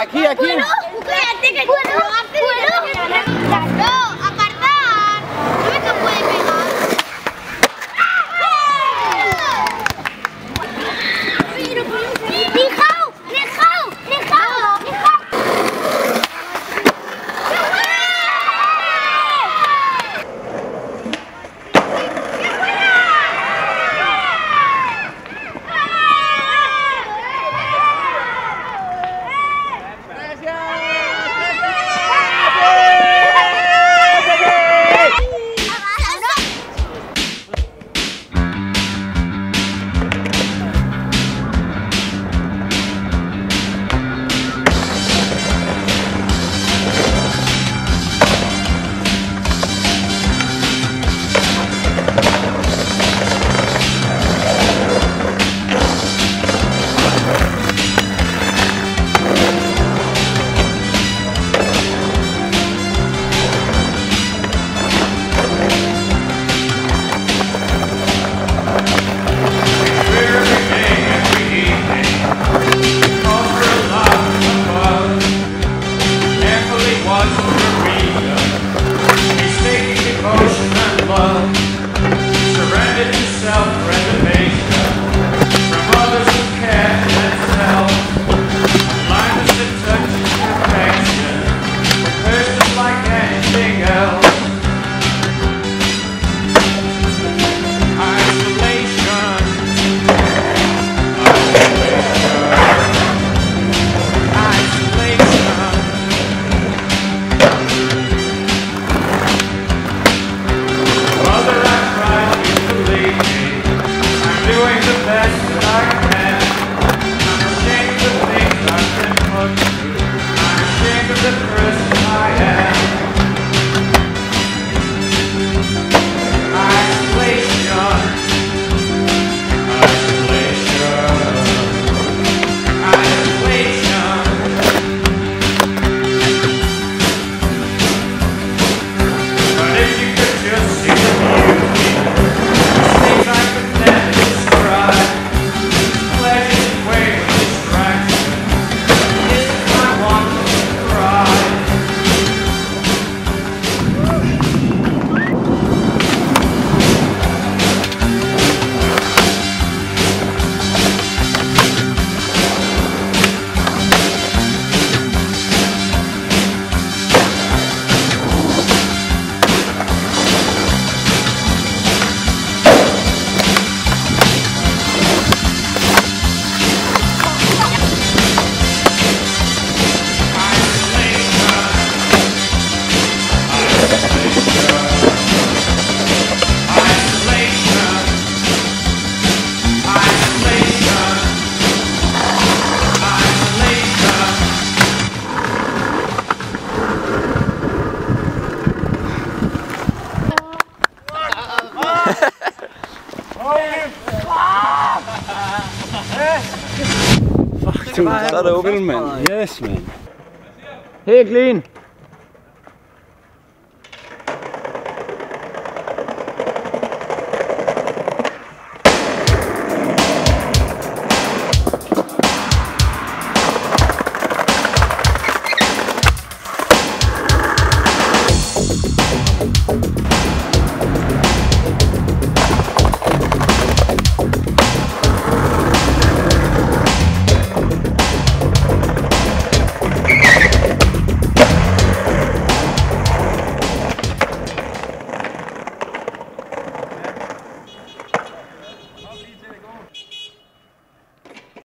Aquí, aquí. Så er det open, man. Yes, man. Hey, clean.